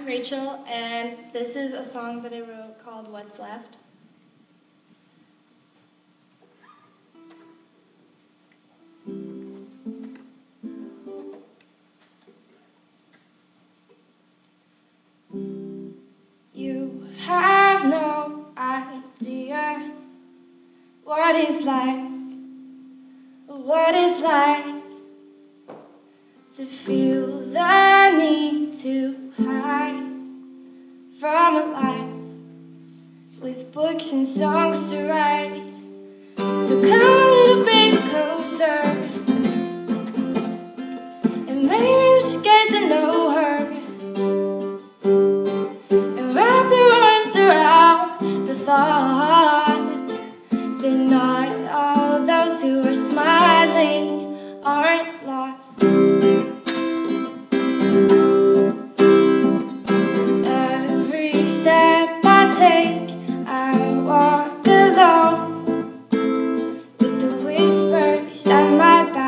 I'm Rachel, and this is a song that I wrote called What's Left. You have no idea what it's like, what it's like to feel the need books and songs to write. So come.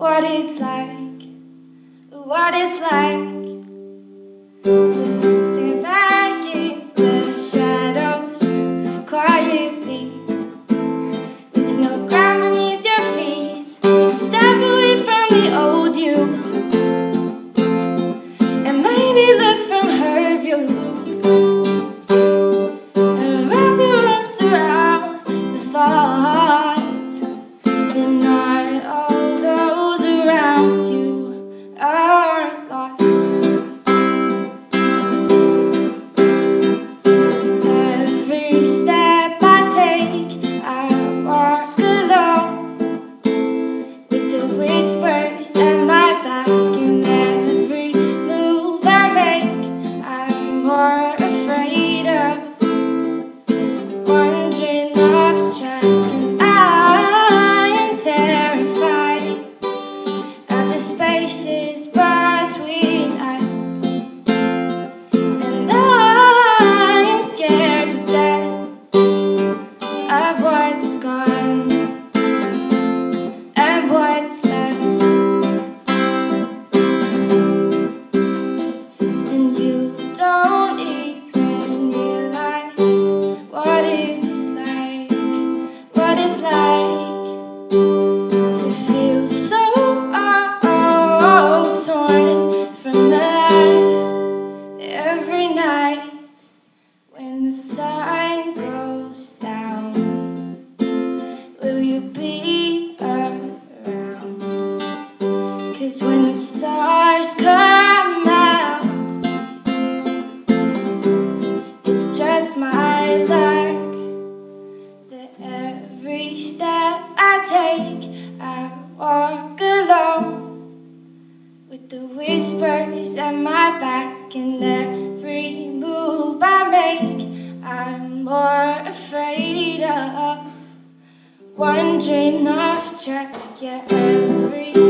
what it's like, what it's like. to step I take, I walk alone with the whispers at my back and every move I make. I'm more afraid of wandering off track. Yeah, every.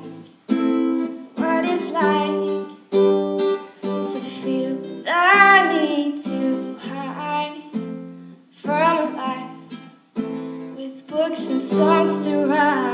books and songs to write.